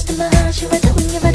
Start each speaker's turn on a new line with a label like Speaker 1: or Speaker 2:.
Speaker 1: close to my heart, you were doing your